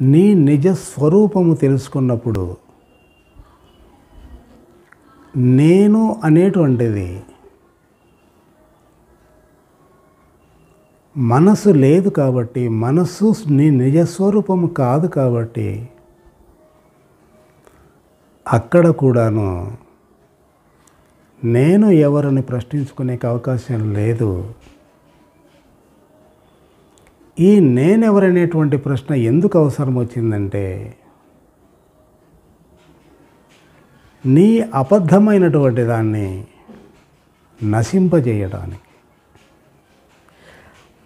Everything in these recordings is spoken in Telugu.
నీ నిజ స్వరూపము తెలుసుకున్నప్పుడు నేను అనేటువంటిది మనసు లేదు కాబట్టి మనస్సు నీ నిజస్వరూపము కాదు కాబట్టి అక్కడ కూడాను నేను ఎవరిని ప్రశ్నించుకునే అవకాశం లేదు. ఈ నేనెవరనేటువంటి ప్రశ్న ఎందుకు అవసరం వచ్చిందంటే నీ అబద్ధమైనటువంటి దాన్ని నశింపజేయడానికి.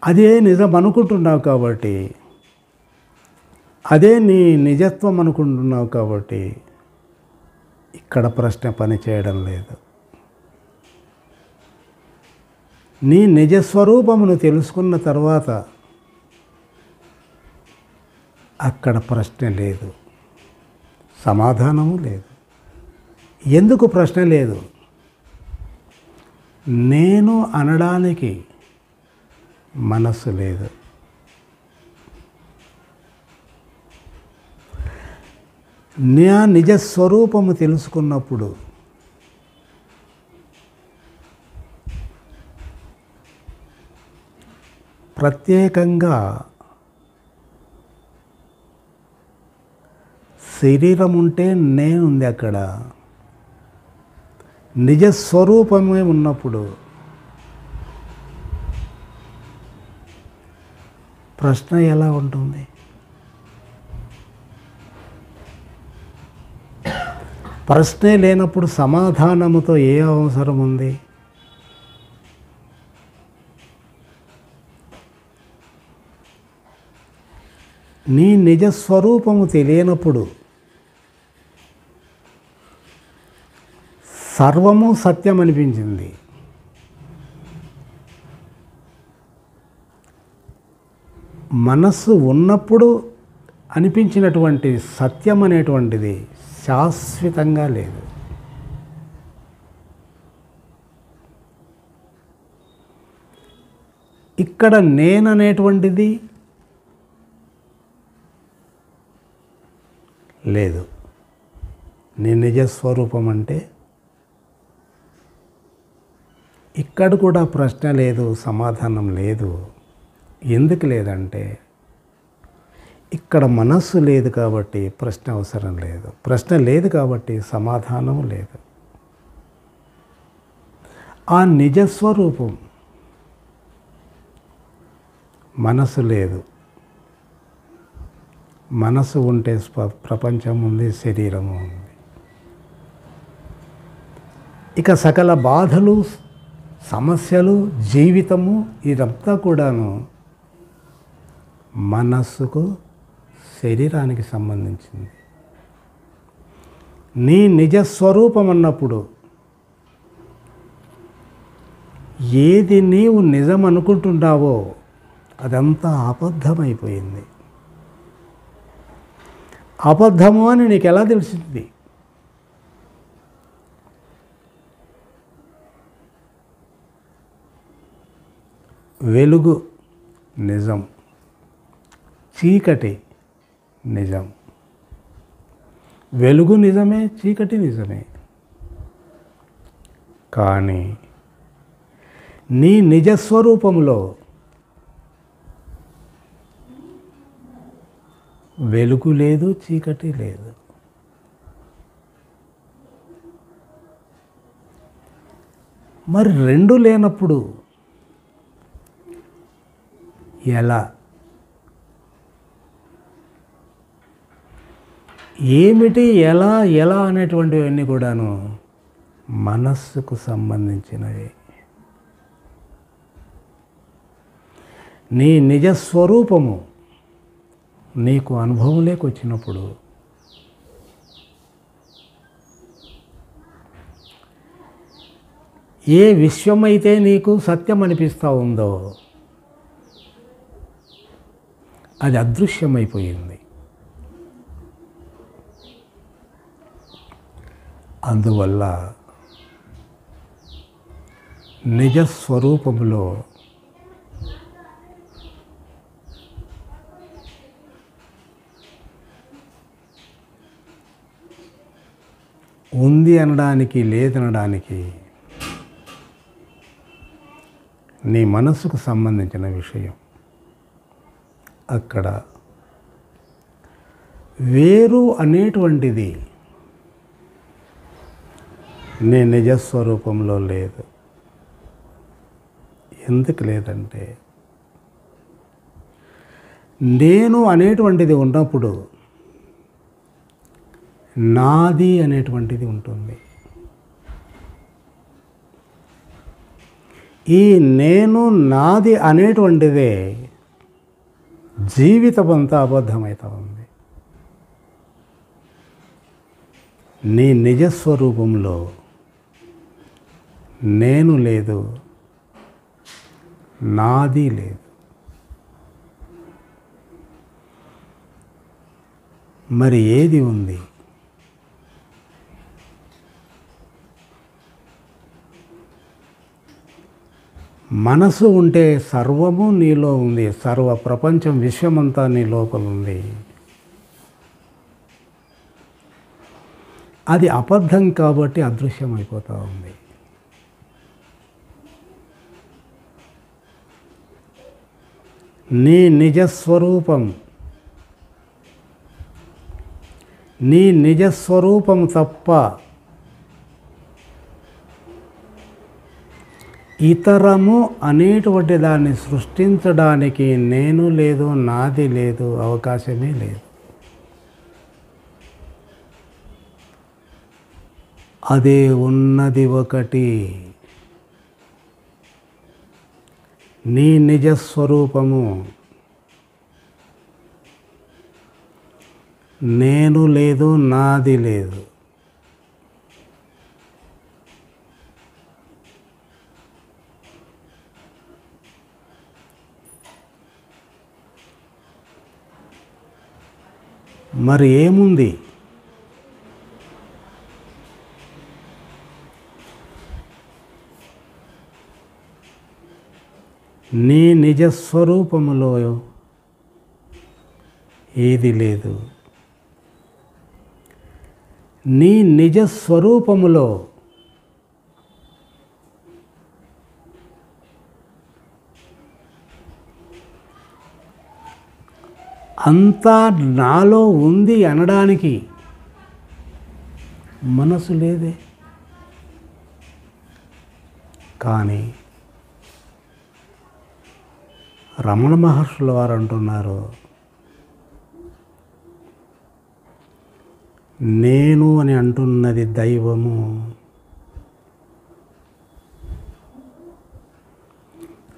అదే నిజం అనుకుంటున్నావు కాబట్టి అదే నీ నిజత్వం అనుకుంటున్నావు కాబట్టి ఇక్కడ ప్రశ్న పని చేయడం లేదు. నీ నిజస్వరూపమును తెలుసుకున్న తర్వాత అక్కడ ప్రశ్న లేదు. సమాధానము లేదు. ఎందుకు ప్రశ్న లేదు? నేను అనడానికి మనస్సు లేదు. నా నిజస్వరూపము తెలుసుకున్నప్పుడు ప్రత్యేకంగా శరీరం ఉంటే నేనుంది అక్కడ. నిజ స్వరూపమే ఉన్నప్పుడు. ప్రశ్న ఎలా ఉంటుంది? ప్రశ్నే లేనప్పుడు సమాధానముతో ఏ అవసరం ఉంది? నీ నిజ స్వరూపము తెలియనప్పుడు సర్వము సత్యం అనిపించింది మనస్సు ఉన్నప్పుడు అనిపించినటువంటి సత్యం అనేటువంటిది శాశ్వతంగా లేదు. ఇక్కడ నేననేటువంటిది లేదు. నీ నిజ స్వరూపం అంటే ఇక్కడ కూడా ప్రశ్న లేదు సమాధానం లేదు. ఎందుకు లేదంటే ఇక్కడ మనస్సు లేదు కాబట్టి ప్రశ్న అవసరం లేదు. ప్రశ్న లేదు కాబట్టి సమాధానం లేదు. ఆ నిజస్వరూపం మనసు లేదు. మనసు ఉంటే ప్రపంచం ఉంది శరీరము ఉంది. ఇక సకల బాధలు సమస్యలు జీవితము ఇదంతా కూడాను మనస్సుకు శరీరానికి సంబంధించింది. నీ నిజ స్వరూపం అన్నప్పుడు ఏది నీవు నిజం అనుకుంటున్నావో అదంతా అబద్ధమైపోయింది. అబద్ధము అని నీకు ఎలా తెలిసింది? వెలుగు నిజం. చీకటి నిజం. వెలుగు నిజమే చీకటి నిజమే. కానీ నీ నిజస్వరూపంలో వెలుగు లేదు చీకటి లేదు. మరి రెండు లేనప్పుడు ఎలా? ఏమిటి ఎలా ఎలా అనేటువంటివన్నీ కూడాను మనస్సుకు సంబంధించినవి. నీ నిజ స్వరూపము నీకు అనుభవంలోకి వచ్చినప్పుడు ఏ విశ్వమైతే నీకు సత్యం అనిపిస్తూ ఉందో అది అదృశ్యమైపోయింది. అందువల్ల నిజస్వరూపంలో ఉంది అనడానికి లేదనడానికి నీ మనసుకు సంబంధించిన విషయం. అక్కడ వేరు అనేటువంటిది నీ నిజస్వరూపంలో లేదు. ఎందుకు లేదంటే నేను అనేటువంటిది ఉన్నప్పుడు నాది అనేటువంటిది ఉంటుంది. ఈ నేను నాది అనేటువంటిదే జీవితం అంతా అబద్ధమవుతా ఉంది నీ నిజస్వరూపంలో నేను లేదు నాది లేదు. మరి ఏది ఉంది? మనసు ఉంటే సర్వము నీలో ఉంది సర్వ ప్రపంచం విశ్వమంతా నీ లోపల ఉంది. అది అబద్ధం కాబట్టి అదృశ్యమైపోతూ ఉంది. నీ నిజస్వరూపం నీ నిజస్వరూపం తప్ప ఇతరము అనేటువంటి దాన్ని సృష్టించడానికి నేను లేదు నాది లేదు అవకాశమే లేదు. అదే ఉన్నది ఒకటి. నీ నిజస్వరూపము నేను లేదు నాది లేదు. మరి ఏముంది? నీ నిజస్వరూపములో ఏది లేదు. నీ నిజస్వరూపములో అంతా నాలో ఉంది అనడానికి మనసు లేదే. కానీ రమణ మహర్షుల వారు అంటున్నారు నేను అని అంటున్నది దైవము.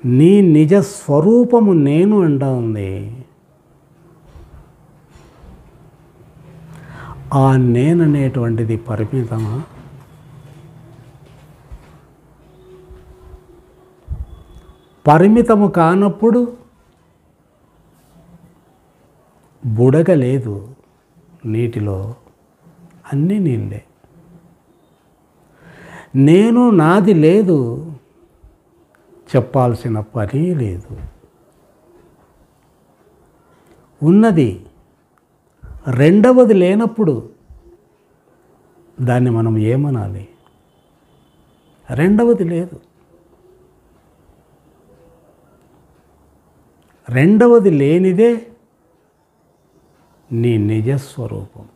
నీ నిజ స్వరూపము నేను అంటా ఉంది. ఆ నేననేటువంటిది పరిమితమా? పరిమితము కానప్పుడు బుడగ లేదు నీటిలో అన్నీ నీళ్ళే. నేను నాది లేదు చెప్పాల్సిన పని లేదు. ఉన్నది రెండవది లేనప్పుడు దాన్ని మనం ఏమనాలి? రెండవది లేదు. రెండవది లేనిదే నీ నిజస్వరూపం.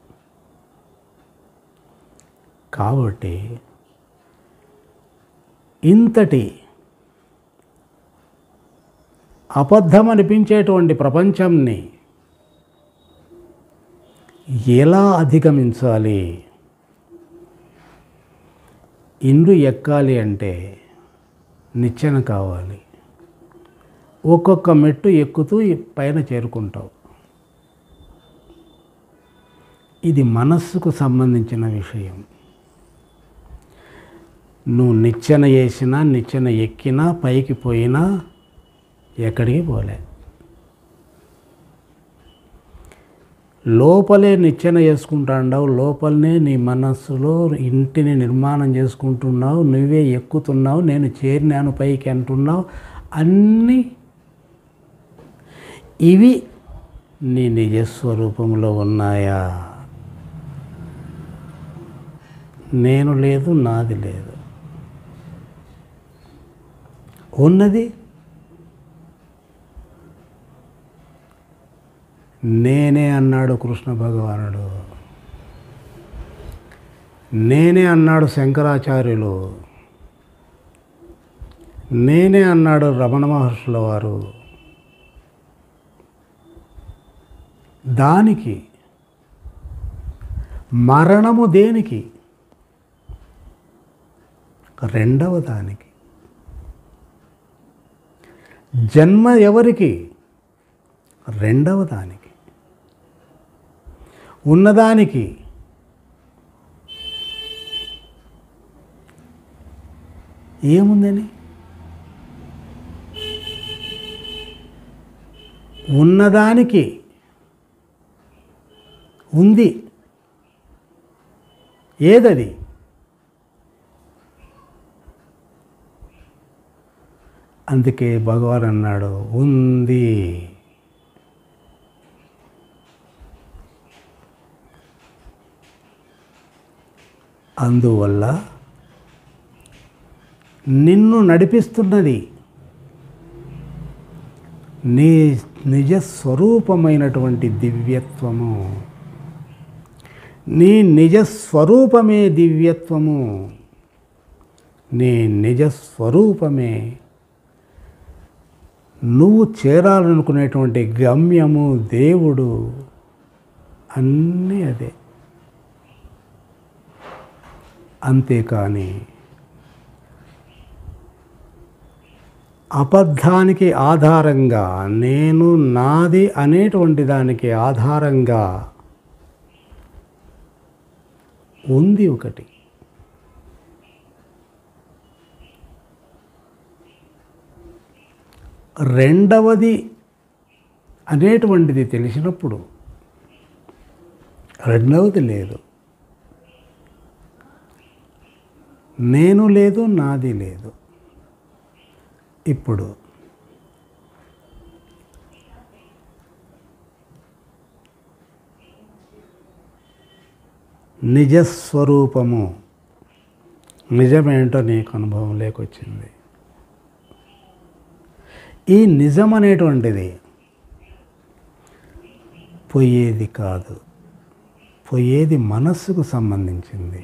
కాబట్టి ఇంతటి అబద్ధం అనిపించేటువంటి ప్రపంచంని ఎలా అధిగమించాలి? ఇండ్లు ఎక్కాలి అంటే నిచ్చెన కావాలి. ఒక్కొక్క మెట్టు ఎక్కుతూ పైన చేరుకుంటావు. ఇది మనస్సుకు సంబంధించిన విషయం. నువ్వు నిచ్చెన వేసినా నిచ్చెన ఎక్కినా పైకి పోయినా ఎక్కడికి పోలే. లోపలే నిచ్చెన చేసుకుంటాండావు లోపలనే నీ మనస్సులో ఇంటిని నిర్మాణం చేసుకుంటున్నావు నువ్వే ఎక్కుతున్నావు నేను చేరినాను పైకి అంటున్నావు అన్నీ ఇవి నీ నిజస్వరూపంలో ఉన్నాయా? నేను లేదు నాది లేదు. ఉన్నది నేనే అన్నాడు కృష్ణ భగవానుడు. నేనే అన్నాడు శంకరాచార్యులు. నేనే అన్నాడు రమణ మహర్షుల వారు. దానికి మరణము దేనికి? రెండవ దానికి. జన్మ ఎవరికి? రెండవ దానికి. ఉన్నదానికి ఏముందని? ఉన్నదానికి ఉంది. ఏదది? అందుకే భగవాన్ అన్నాడు ఉంది. అందువల్ల నిన్ను నడిపిస్తున్నది నీ నిజ స్వరూపమైనటువంటి దివ్యత్వము. నీ నిజ స్వరూపమే దివ్యత్వము. నీ నిజ స్వరూపమే నువ్వు చేరాలనుకునేటువంటి గమ్యము దేవుడు అన్నీ అదే. అంతేకాని అబద్ధానికి ఆధారంగా నేను నాది అనేటువంటి దానికి ఆధారంగా ఉంది ఒకటి. రెండవది అనేటువంటిది తెలిసినప్పుడు రెండవది లేదు. నేను లేదు నాది లేదు. ఇప్పుడు నిజస్వరూపము నిజమేంటో నీకు అనుభవం లేకొచ్చింది. ఈ నిజం అనేటువంటిది పోయేది కాదు పోయేది మనస్సుకు సంబంధించింది.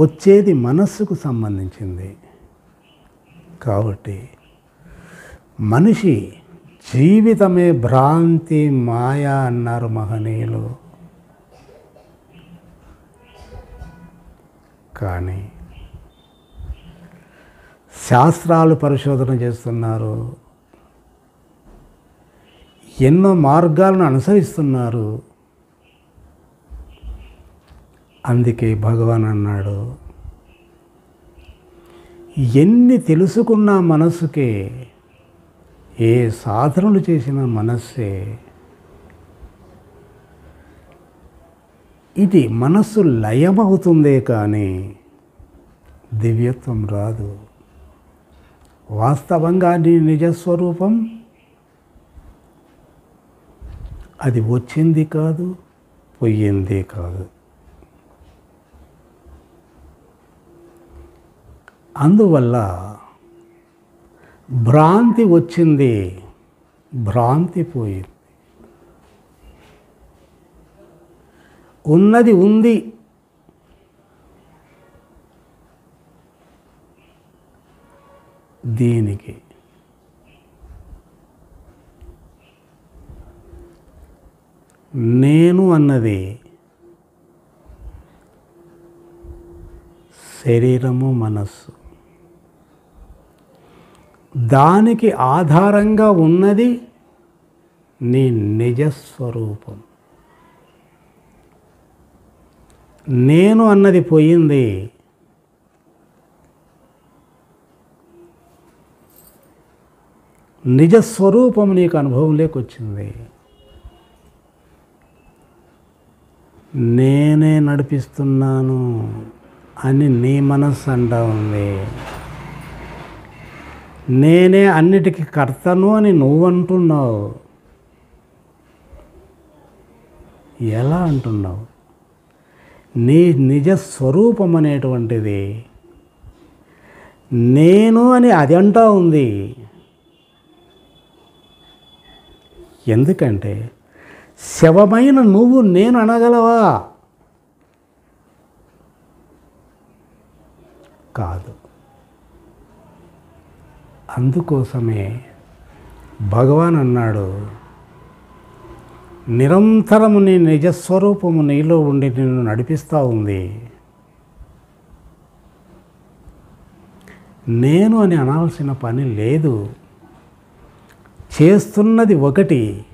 వచ్చేది మనస్సుకు సంబంధించింది. కాబట్టి మనిషి జీవితమే భ్రాంతి మాయ అన్నారు మహనీయులు. కానీ శాస్త్రాలు పరిశోధన చేస్తున్నారు. ఎన్నో మార్గాలను అనుసరిస్తున్నారు. అందుకే భగవాన్ అన్నాడు ఎన్ని తెలుసుకున్న మనస్సుకే ఏ సాధనలు చేసిన మనస్సే. ఇది మనస్సు లయమవుతుందే కానీ దివ్యత్వం రాదు. వాస్తవంగా నీ నిజస్వరూపం. అది వచ్చింది కాదు పోయింది కాదు. అందువల్ల భ్రాంతి వచ్చింది భ్రాంతి పోయింది. ఉన్నది ఉంది. దీనికి నేను అన్నది శరీరము మనస్సు. దానికి ఆధారంగా ఉన్నది నీ నిజస్వరూపం. నేను అన్నది పోయింది. నిజస్వరూపం నీకు అనుభవంలోకి వచ్చింది నేనే నడిపిస్తున్నాను అని నీ మనస్సు అంటా ఉంది. నేనే అన్నిటికీ కర్తను అని నువ్వు అంటున్నావు ఎలా అంటున్నావు? నీ నిజ స్వరూపం అనేటువంటిది నేను అని అది అంటా ఉంది. ఎందుకంటే శవమైన నువ్వు నేను అనగలవా? కాదు. అందుకోసమే భగవాన్ అన్నాడు నిరంతరము నీ నిజస్వరూపము నీలో ఉండి నిన్ను నడిపిస్తూ ఉంది. నేను అని అనాల్సిన పని లేదు. చేస్తున్నది ఒకటి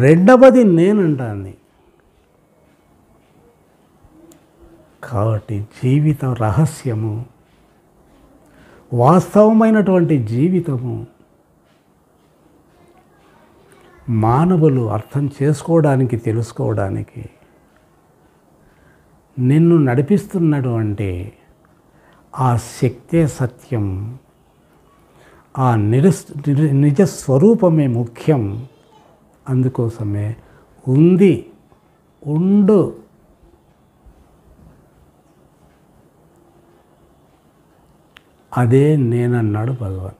రెండవది నేనంటాంది. కాబట్టి జీవిత రహస్యము వాస్తవమైనటువంటి జీవితము మానవులు అర్థం చేసుకోవడానికి తెలుసుకోవడానికి నిన్ను నడిపిస్తున్నటువంటి ఆ శక్తే సత్యం ఆ నిరస్ నిర- నిజ స్వరూపమే ముఖ్యం. అందుకోసమే ఉంది ఉండు అదే నేనన్నాడు భగవాన్.